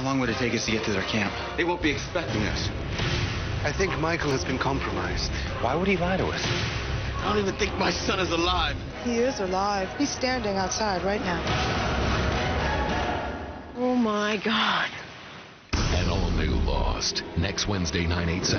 How long would it take us to get to their camp? They won't be expecting us. I think Michael has been compromised. Why would he lie to us? I don't even think my son is alive. He is alive. He's standing outside right now. Oh my God. An all new Lost. Next Wednesday, 9, 8 Central.